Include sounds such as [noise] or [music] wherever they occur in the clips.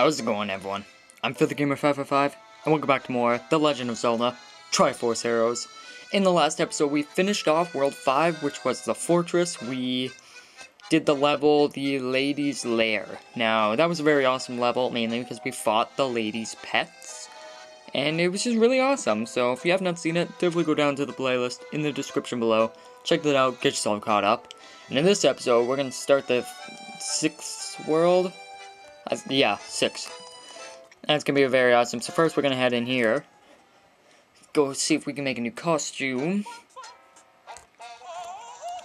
How's it going, everyone? I'm Feather Gamer 555, and welcome back to more The Legend of Zelda Tri Force Heroes. In the last episode, we finished off World 5, which was the fortress. We did the level, the Lady's Lair. Now, that was a very awesome level, mainly because we fought the Lady's pets. And it was just really awesome, so if you have not seen it, definitely go down to the playlist in the description below. Check that out, get yourself caught up. And in this episode, we're going to start the sixth world, uh, yeah, six. That's gonna be very awesome. So first we're gonna head in here. Go see if we can make a new costume.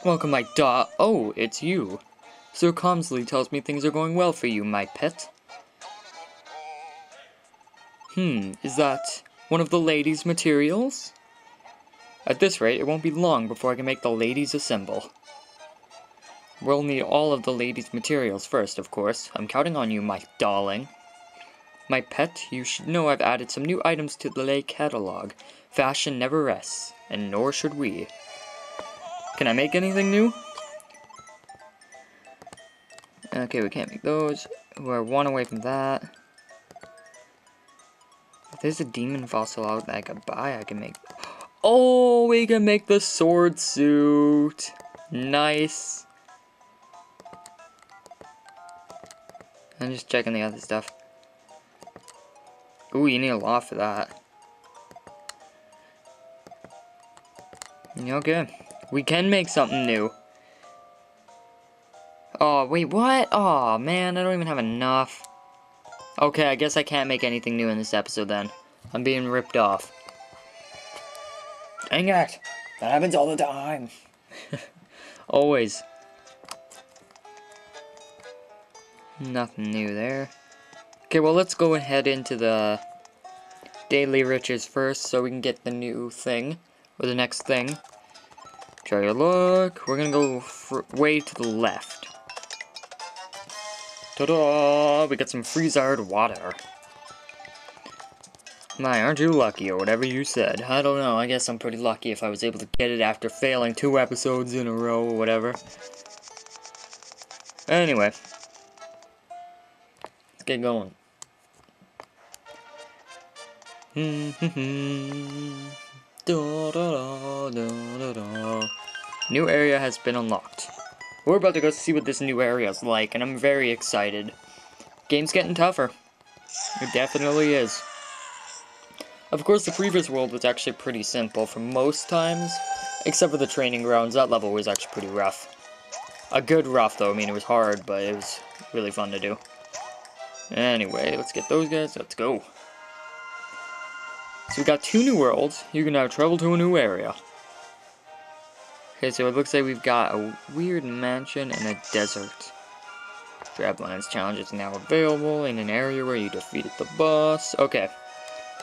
Welcome, my dog. Oh, it's you. Sir Comsley tells me things are going well for you, my pet. Hmm, is that one of the ladies' materials? At this rate, it won't be long before I can make the Lady's Ensemble. We'll need all of the lady's materials first, of course. I'm counting on you, my darling. My pet, you should know I've added some new items to the Lay catalog. Fashion never rests, and nor should we. Can I make anything new? Okay, we can't make those. We're one away from that. If there's a demon fossil out that I could buy, I can make... Oh, we can make the sword suit! Nice! I'm just checking the other stuff. Ooh, you need a lot for that. Okay. We can make something new. Oh, wait, what? Oh, man, I don't even have enough. Okay, I guess I can't make anything new in this episode then. I'm being ripped off. Dang it! That happens all the time. [laughs] Always. Nothing new there. Okay, well let's go ahead into the daily riches first so we can get the new thing, or the next thing. Try your luck. We're gonna go way to the left. Ta-da! We got some freeze-hard water. My, aren't you lucky, or whatever you said. I don't know, I guess I'm pretty lucky if I was able to get it after failing two episodes in a row, or whatever. Anyway, get going. [laughs] new area has been unlocked. We're about to go see what this new area is like, and I'm very excited. Game's getting tougher. It definitely is. Of course, the previous world was actually pretty simple for most times, except for the training grounds. That level was actually pretty rough. A good rough, though. I mean, it was hard, but it was really fun to do. Anyway, let's get those guys. Let's go. So we got two new worlds. You can now travel to a new area. Okay, so it looks like we've got a weird mansion and a desert. Drablands challenge is now available in an area where you defeated the boss. Okay.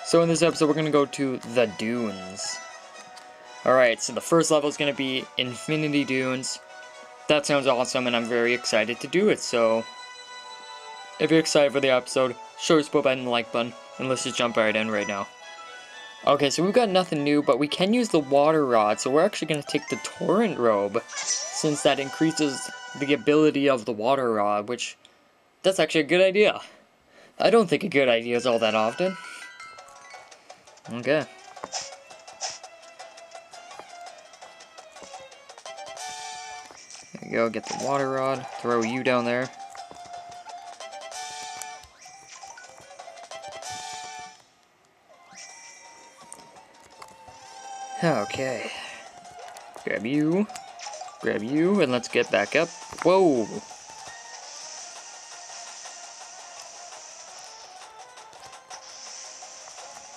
So in this episode, we're going to go to the Dunes. Alright, so the first level is going to be Infinity Dunes. That sounds awesome, and I'm very excited to do it, so if you're excited for the episode, show support button and the like button, and let's just jump right in right now. Okay, so we've got nothing new, but we can use the water rod, so we're actually going to take the torrent robe, since that increases the ability of the water rod, which, that's actually a good idea. I don't think a good idea is all that often. Okay. There you go, get the water rod, throw you down there. Okay. Grab you. Grab you, and let's get back up. Whoa!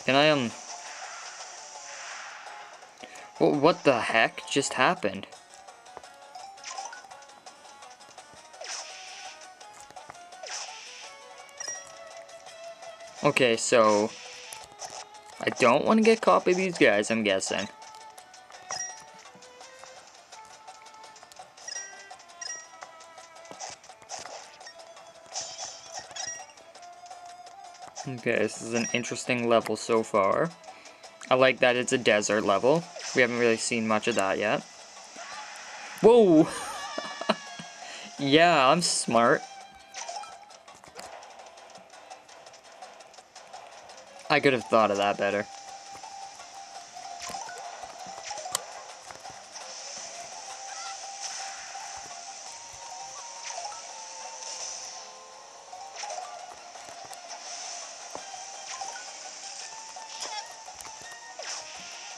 Can I, um... What the heck just happened? Okay, so... I don't want to get caught by these guys, I'm guessing. Okay, this is an interesting level so far. I like that it's a desert level. We haven't really seen much of that yet. Whoa! [laughs] yeah, I'm smart. I could have thought of that better.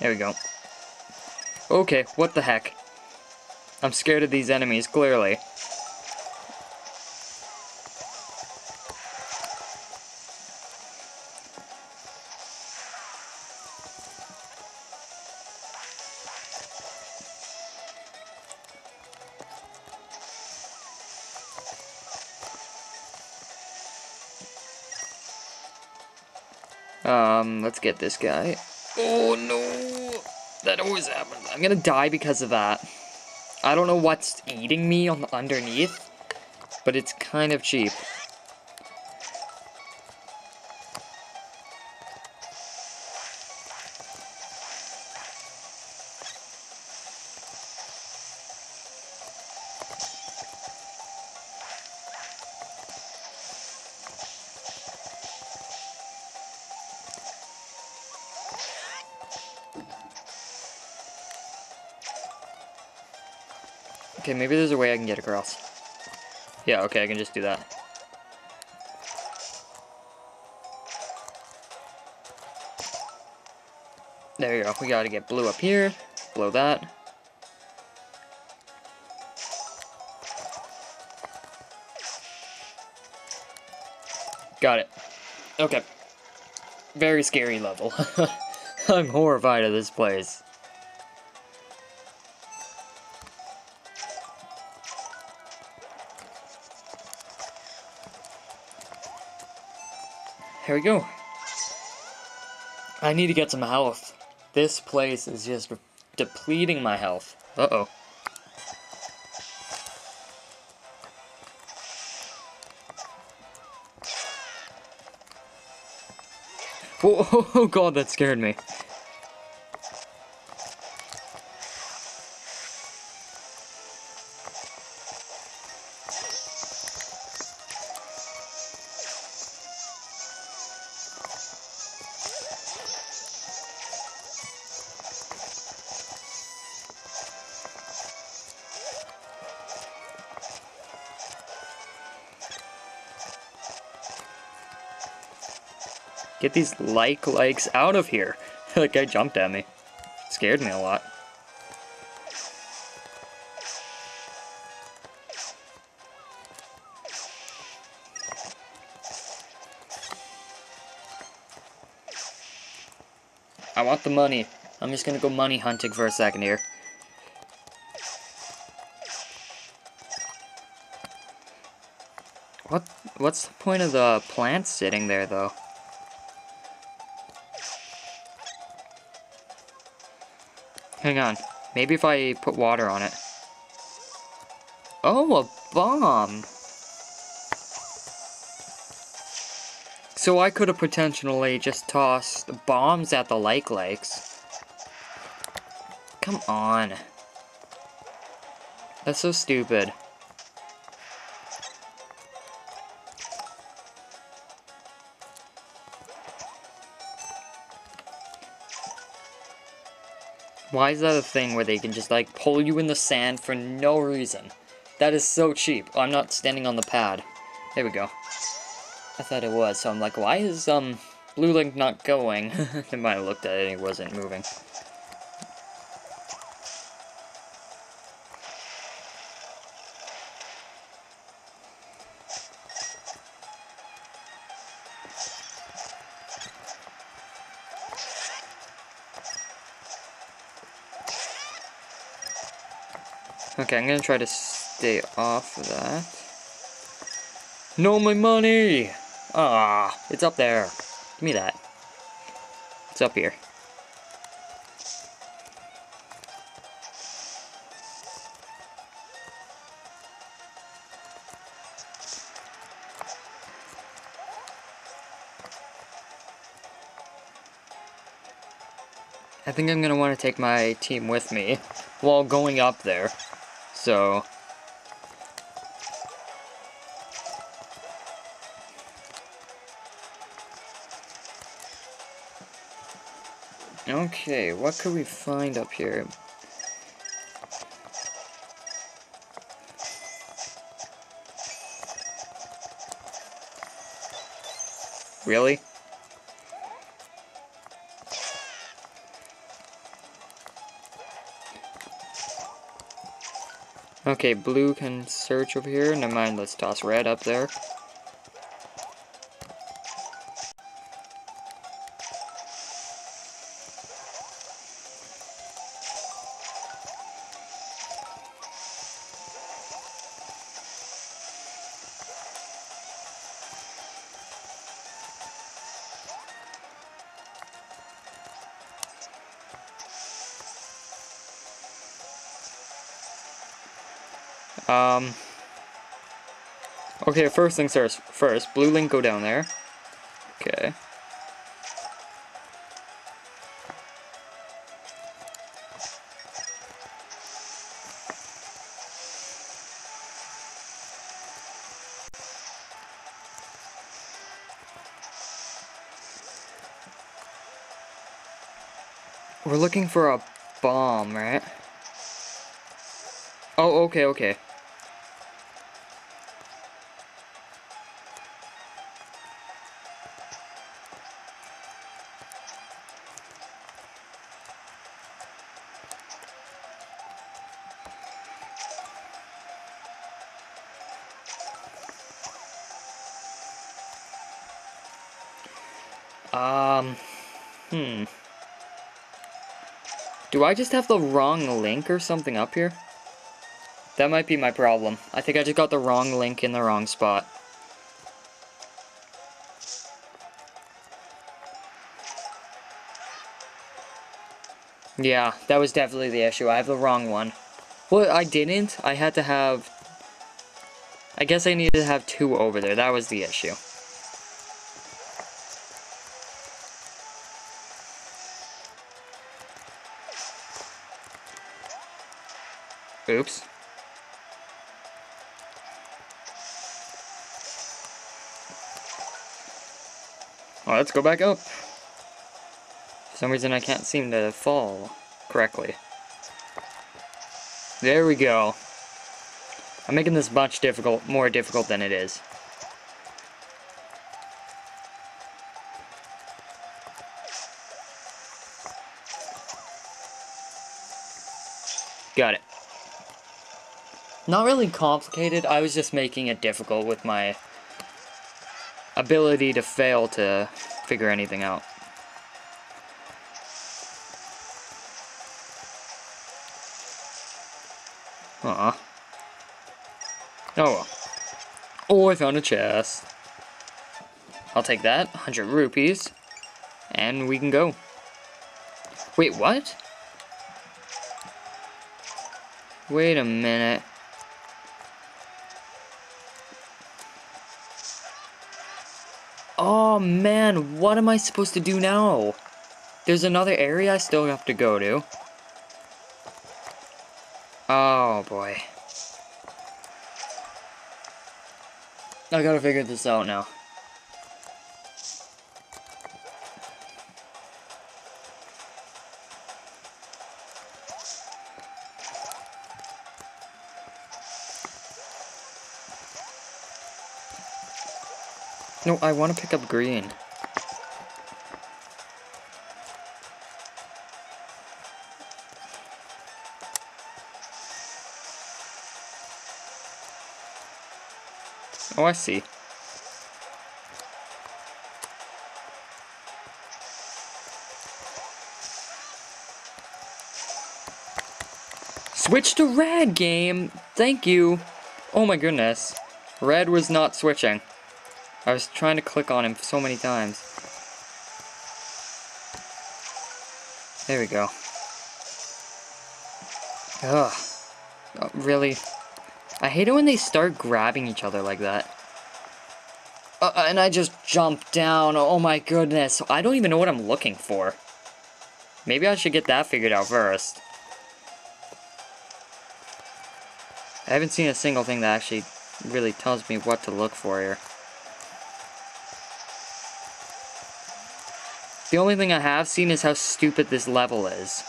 There we go. Okay, what the heck? I'm scared of these enemies, clearly. Um, let's get this guy. That always happens. I'm gonna die because of that. I don't know what's eating me on the underneath, but it's kind of cheap. A way I can get across. Yeah, okay, I can just do that. There you go. We gotta get blue up here. Blow that. Got it. Okay. Very scary level. [laughs] I'm horrified of this place. Here we go. I need to get some health. This place is just depleting my health. Uh-oh. [laughs] Oh, oh, oh god, that scared me. Get these like likes out of here. [laughs] that guy jumped at me. Scared me a lot. I want the money. I'm just gonna go money hunting for a second here. What? What's the point of the plant sitting there, though? Hang on. Maybe if I put water on it. Oh, a bomb! So I could have potentially just tossed bombs at the like likes. Come on. That's so stupid. Why is that a thing where they can just like pull you in the sand for no reason? That is so cheap. Oh, I'm not standing on the pad. There we go. I thought it was, so I'm like, why is um Blue Link not going? [laughs] I might have looked at it and it wasn't moving. Okay, I'm gonna try to stay off of that. No, my money! Ah, it's up there. Give me that. It's up here. I think I'm gonna want to take my team with me while going up there. So... Okay, what could we find up here? Really? Okay, blue can search over here. Never mind, let's toss red up there. Okay, first things first. First, blue link go down there. Okay. We're looking for a bomb, right? Oh, okay, okay. Do I just have the wrong link or something up here? That might be my problem. I think I just got the wrong link in the wrong spot. Yeah, that was definitely the issue. I have the wrong one. Well, I didn't. I had to have... I guess I needed to have two over there. That was the issue. Oops. Well, let's go back up. For some reason I can't seem to fall correctly. There we go. I'm making this much difficult, more difficult than it is. Got it. Not really complicated, I was just making it difficult with my ability to fail to figure anything out. Aw. Oh well. Oh, I found a chest. I'll take that. 100 rupees. And we can go. Wait, what? Wait a minute. Oh man, what am I supposed to do now? There's another area I still have to go to. Oh boy. I gotta figure this out now. No, I want to pick up green. Oh, I see. Switch to red game! Thank you! Oh my goodness. Red was not switching. I was trying to click on him so many times. There we go. Ugh. Oh, really? I hate it when they start grabbing each other like that. Uh, uh and I just jump down. Oh my goodness. I don't even know what I'm looking for. Maybe I should get that figured out first. I haven't seen a single thing that actually really tells me what to look for here. The only thing I have seen is how stupid this level is.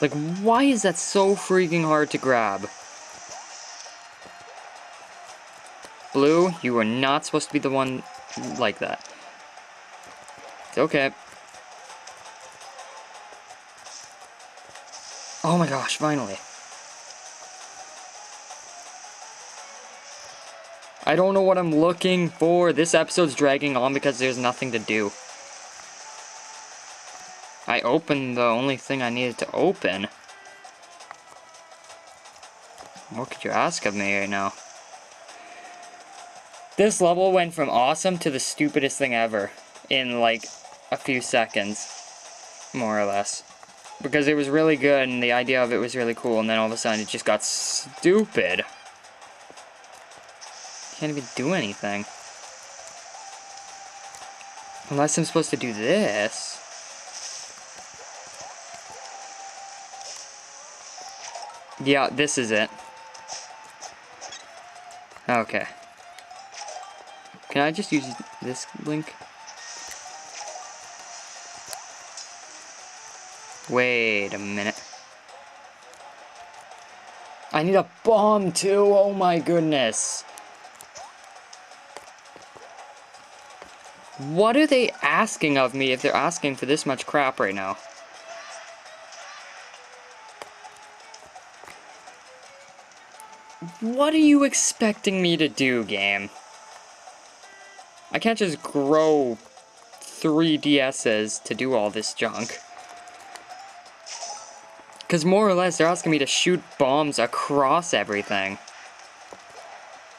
Like, why is that so freaking hard to grab? Blue, you are not supposed to be the one like that. It's okay. Oh my gosh, finally. I don't know what I'm looking for. This episode's dragging on because there's nothing to do. I opened the only thing I needed to open. What could you ask of me right now? This level went from awesome to the stupidest thing ever in like a few seconds, more or less. Because it was really good and the idea of it was really cool and then all of a sudden it just got stupid. Can't even do anything. Unless I'm supposed to do this. Yeah, this is it. Okay. Can I just use this link? Wait a minute. I need a bomb too, oh my goodness. What are they asking of me if they're asking for this much crap right now? What are you expecting me to do, game? I can't just grow three DS's to do all this junk. Because more or less, they're asking me to shoot bombs across everything.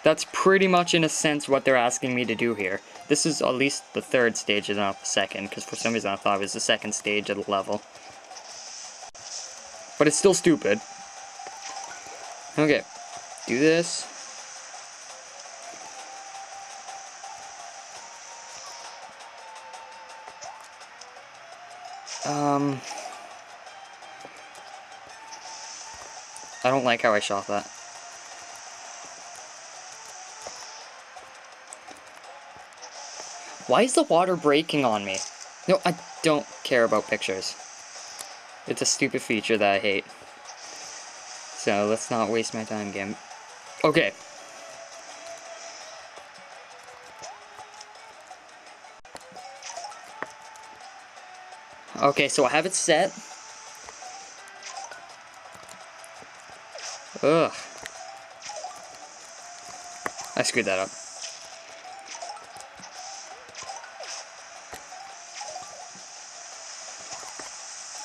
That's pretty much, in a sense, what they're asking me to do here. This is at least the third stage and not the second, because for some reason I thought it was the second stage of the level. But it's still stupid. Okay, do this. Um... I don't like how I shot that. Why is the water breaking on me? No, I don't care about pictures. It's a stupid feature that I hate. So let's not waste my time, game. Okay. Okay, so I have it set. Ugh. I screwed that up.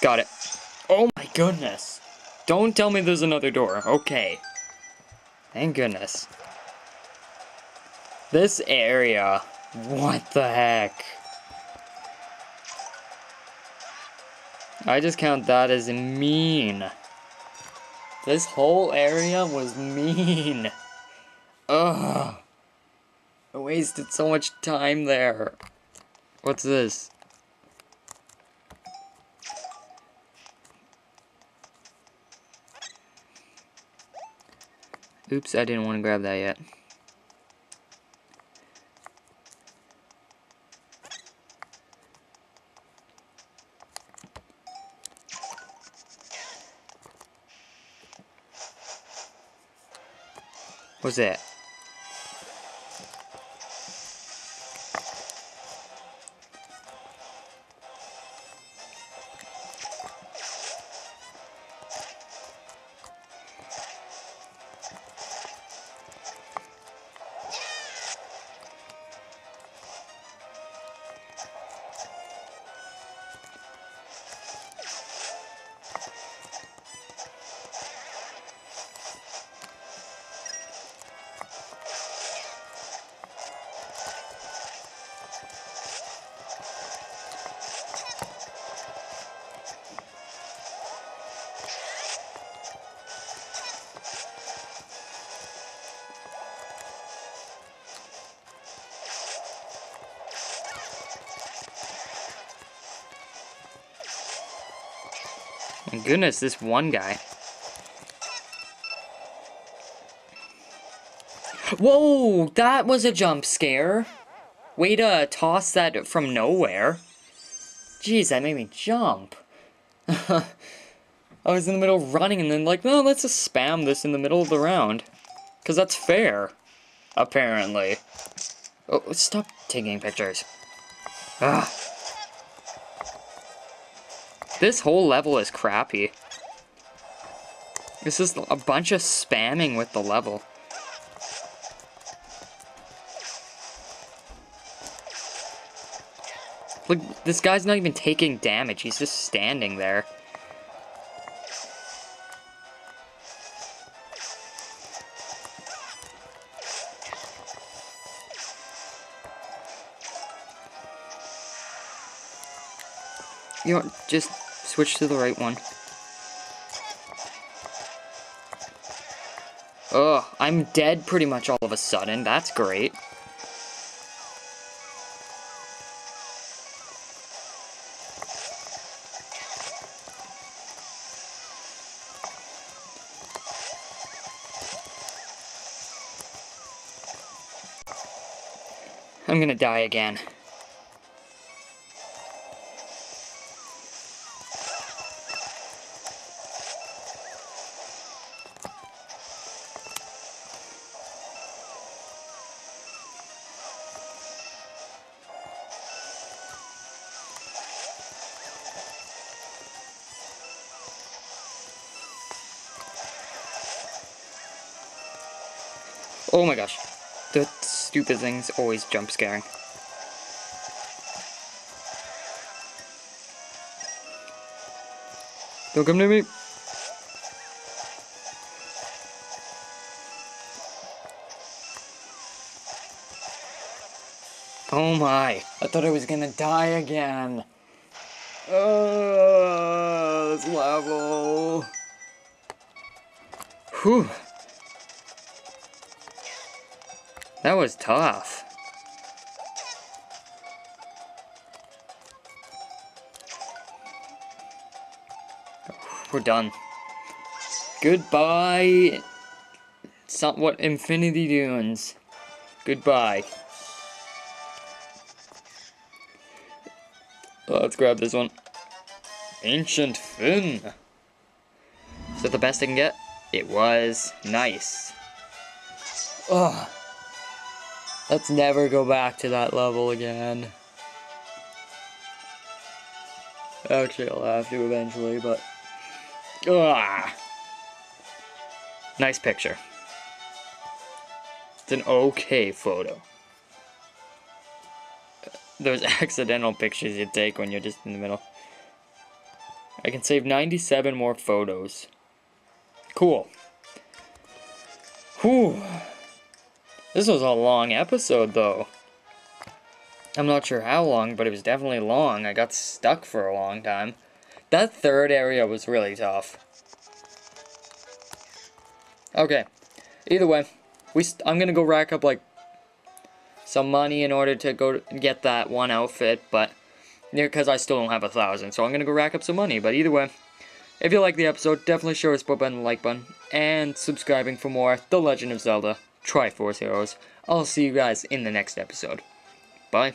Got it. Oh my goodness. Don't tell me there's another door. Okay. Thank goodness. This area. What the heck? I just count that as mean. This whole area was mean. [laughs] Ugh. I wasted so much time there. What's this? Oops, I didn't want to grab that yet. What's that? My goodness, this one guy. Whoa, that was a jump scare. Way to toss that from nowhere. Jeez, that made me jump. [laughs] I was in the middle of running and then like, no, let's just spam this in the middle of the round. Because that's fair. Apparently. Oh, stop taking pictures. Ugh. This whole level is crappy. This is a bunch of spamming with the level. Look, this guy's not even taking damage, he's just standing there. You know, just switch to the right one. Ugh, I'm dead pretty much all of a sudden. That's great. I'm gonna die again. Oh my gosh. The stupid thing's always jump scaring. Don't come near me. Oh my. I thought I was gonna die again. Oh, this level. Whew. That was tough. We're done. Goodbye. Somewhat Infinity Dunes. Goodbye. Let's grab this one. Ancient Fin. Is that the best I can get? It was. Nice. Ugh. Let's never go back to that level again. Actually, I'll have to eventually, but... Ugh. Nice picture. It's an okay photo. Those [laughs] accidental pictures you take when you're just in the middle. I can save 97 more photos. Cool. Whew. This was a long episode, though. I'm not sure how long, but it was definitely long. I got stuck for a long time. That third area was really tough. Okay. Either way, we I'm gonna go rack up, like, some money in order to go get that one outfit, but because I still don't have a thousand, so I'm gonna go rack up some money. But either way, if you like the episode, definitely show a support button, the like button, and subscribing for more The Legend of Zelda Tri Force Heroes. I'll see you guys in the next episode. Bye.